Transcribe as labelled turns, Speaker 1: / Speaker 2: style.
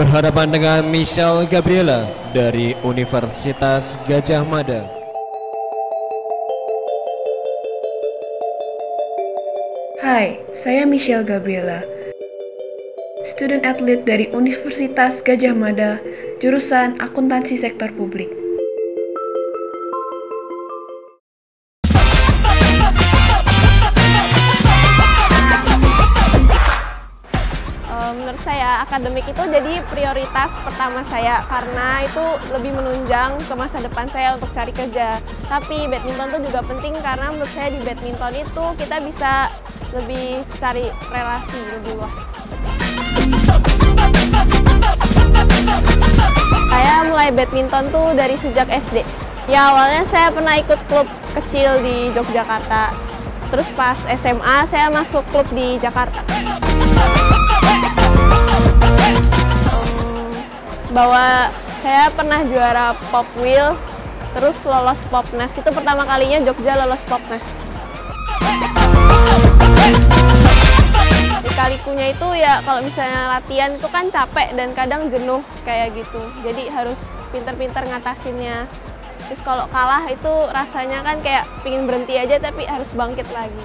Speaker 1: Berhadapan dengan Michelle Gabriela dari Universitas Gajah Mada.
Speaker 2: Hai, saya Michelle Gabriela, student atlet dari Universitas Gajah Mada, jurusan Akuntansi Sektor Publik.
Speaker 3: Menurut saya akademik itu jadi prioritas pertama saya karena itu lebih menunjang ke masa depan saya untuk cari kerja. Tapi badminton itu juga penting karena menurut saya di badminton itu kita bisa lebih cari relasi lebih luas. Saya mulai badminton tuh dari sejak SD. Ya awalnya saya pernah ikut klub kecil di Yogyakarta. Terus pas SMA saya masuk klub di Jakarta. Bahwa saya pernah juara Pop Wheel, terus lolos Popnas. Itu pertama kalinya Jogja lolos Popnas. Kalikunya itu ya kalau misalnya latihan itu kan capek dan kadang jenuh kayak gitu. Jadi harus pinter-pinter ngatasinnya. Terus kalau kalah itu rasanya kan kayak pingin berhenti aja tapi harus bangkit lagi.